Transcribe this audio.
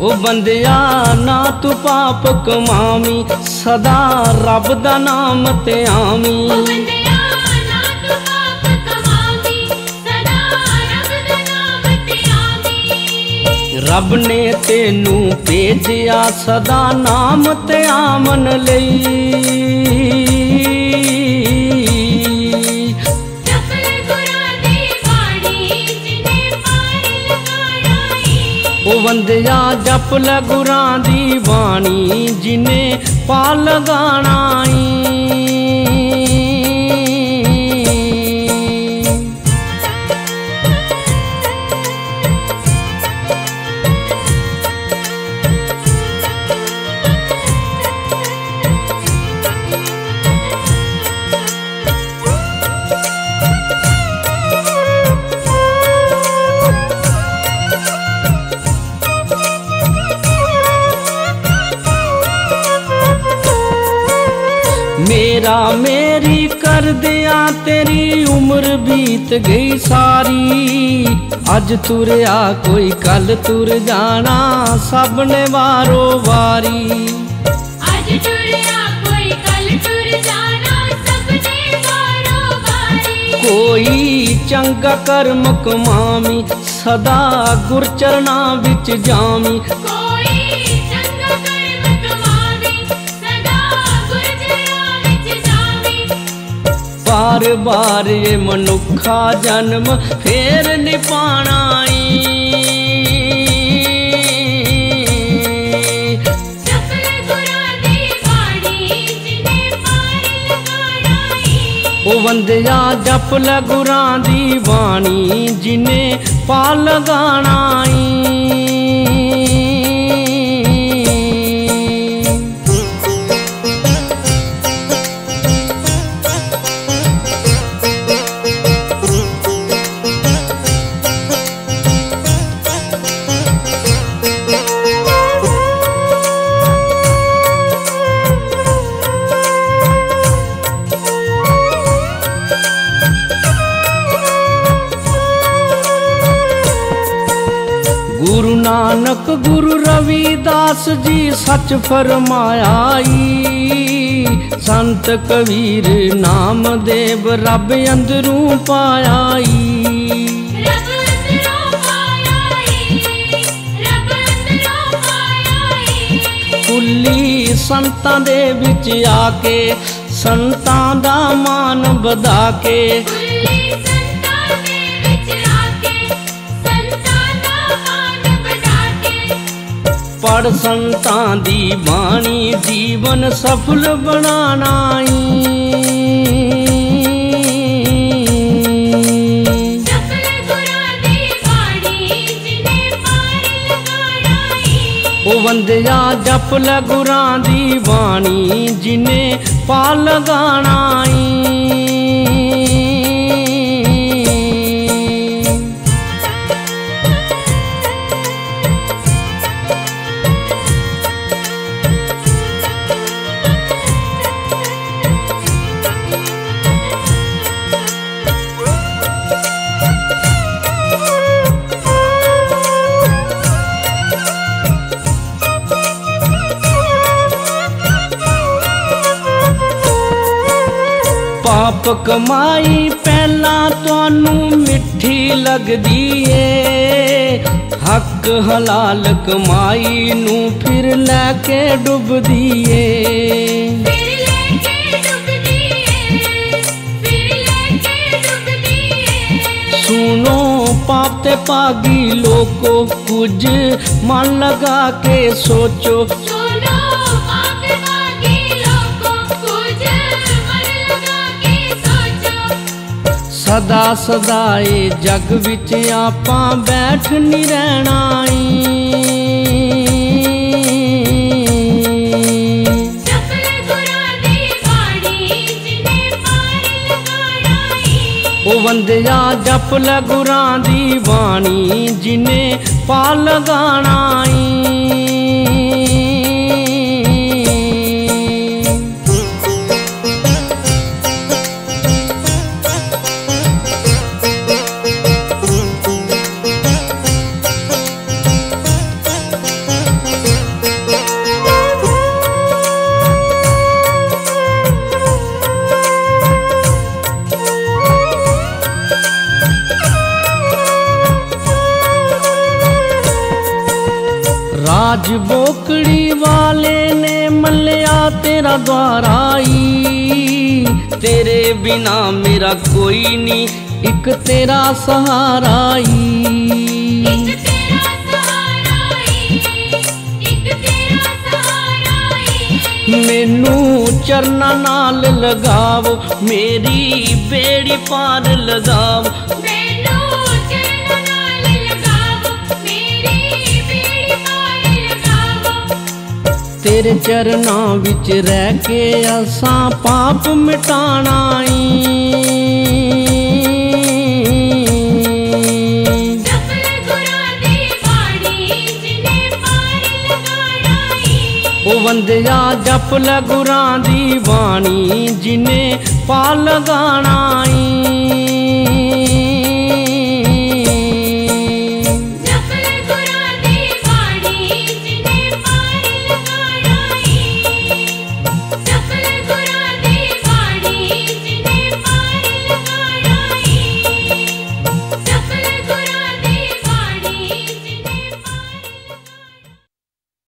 ਬੰਦਿਆ ਨਾ ਤੂੰ ਪਾਪ ਕਮਾਵੀਂ ਸਦਾ ਰੱਬ ਦਾ ਨਾਮ ਤੇ ਆਵੀਂ। ਬੰਦਿਆ ਨਾ ਤੂੰ ਪਾਪ ਕਮਾਵੀਂ ਸਦਾ ਰੱਬ ਦਾ ਨਾਮ ਤੇ ਆਵੀਂ। ਰੱਬ ਨੇ ਤੈਨੂੰ ਭੇਜਿਆ ਸਦਾ ਨਾਮ ਤੇ ਆਮਨ ਲਈ। ਉਹ ਵੰਦਿਆ ਜਪ ਲੈ ਗੁਰਾਂ ਦੀ ਬਾਣੀ ਜਿਨੇ ਪਾ ਲਗਾਣਾ ਮੇਰਾ ਮੇਰੀ ਕਰ ਦਿਆਂ ਤੇਰੀ ਉਮਰ ਬੀਤ ਗਈ ਸਾਰੀ। ਅੱਜ ਤੁਰਿਆ ਕੋਈ ਕੱਲ ਤੁਰ ਜਾਣਾ ਸਭ ਨੇ ਵਾਰੋ। ਵਾਰੀ ਅੱਜ ਟੁਰਿਆ ਕੋਈ ਕੱਲ ਟੁਰ ਜਾਣਾ ਸਭ ਨੇ ਵਾਰੋ। ਵਾਰੀ ਕੋਈ ਚੰਗਾ ਕਰਮ ਕਮਾਵੀਂ ਸਦਾ ਗੁਰ ਚਰਨਾਂ ਵਿੱਚ ਜਾਵੀਂ। ਬਾਰ ਬਾਰ ਇਹ ਮਨੁੱਖਾ ਜਨਮ ਫੇਰ ਨੀ ਪਾਣਾ ਈ ਉਹ ਬੰਦਿਆ ਜਪ ਲੈ ਗੁਰਾਂ ਦੀ ਬਾਣੀ ਜਿਨੇ ਪਾ ਲਗਾਣਾ ਈ ਨਾਨਕ ਗੁਰੂ ਰਵਿਦਾਸ ਜੀ ਸੱਚ ਫਰਮਾਇਆ ਈ। ਸੰਤ ਕਬੀਰ ਨਾਮਦੇਵ ਰੱਬ ਅੰਦਰੋਂ ਪਾਇਆ ਈ। ਰੱਬ ਅੰਦਰੋਂ ਪਾਇਆ ਈ। ਰੱਬ ਅੰਦਰੋਂ ਪਾਇਆ ਈ। ਕੁੱਲੀ ਸੰਤਾਂ ਦੇ ਵਿੱਚ ਆ ਕੇ ਸੰਤਾਂ ਦਾ ਮਾਨ ਵਧਾ ਕੇ ਪੜ ਸੰਤਾਂ ਦੀ ਬਾਣੀ ਜੀਵਨ ਸਫਲ ਬਣਾਣਾ ਈ ਜਪ ਲੈ ਗੁਰਾਂ ਦੀ ਬਾਣੀ ਜਿਨੇ ਪਾਰ ਲਗਾਣਾ ਈ ਉਹ ਬੰਦਿਆ ਜਪ ਲੈ ਗੁਰਾਂ ਦੀ ਬਾਣੀ ਜਿਨੇ ਪਾ ਲਗਾਣਾ ਈ ਪਾਪ ਕਮਾਈ ਪਹਿਲਾਂ ਤੁਹਾਨੂੰ ਮਿੱਠੀ ਲੱਗਦੀ ਏ। ਹੱਕ ਹਲਾਲ ਕਮਾਈ ਨੂੰ ਫਿਰ ਲੈ ਕੇ ਡੁੱਬਦੀ ਏ। ਸੁਣੋ ਪਾਪ ਤੇ ਪਾਗੀ ਲੋਕੋ ਕੁਝ ਮਨ ਲਗਾ ਕੇ ਸੋਚੋ। ਸਦਾ ਸਦਾ ਏ ਜਗ ਵਿੱਚ ਆਪਾਂ ਬੈਠ ਨਹੀਂ ਰਹਿਣਾ ਈ ਉਹ ਬੰਦਿਆ ਜਪ ਲੈ ਗੁਰਾਂ ਦੀ ਬਾਣੀ ਜਿਨੇ ਪਾ ਲਗਾਣਾ ਈ ਅੱਜ ਬੋਕੜੀ ਵਾਲੇ ਨੇ ਮੱਲਿਆ ਤੇਰਾ ਦਵਾਰਾਈ ਤੇਰੇ ਬਿਨਾ ਮੇਰਾ ਕੋਈ ਨਹੀਂ ਇੱਕ ਤੇਰਾ ਸਹਾਰਾ ਈ ਇੱਕ ਤੇਰਾ ਸਹਾਰਾ ਈ ਇੱਕ ਤੇਰਾ ਸਹਾਰਾ ਈ ਮੈਨੂੰ ਚਰਨਾਂ ਨਾਲ ਲਗਾਵ ਮੇਰੀ ਬੇੜੀ ਪਾਰ ਲਗਾਵ ਤੇਰੇ ਚਰਨਾਂ ਵਿੱਚ ਰਹਿ ਕੇ ਅਸਾਂ ਪਾਪ ਮਿਟਾਣਾ ਈ ਉਹ ਵੰਦਿਆ ਜਪ ਲੈ ਗੁਰਾਂ ਦੀ ਬਾਣੀ ਜਿਨੇ ਪਾ ਲਗਾਣਾ। ਈ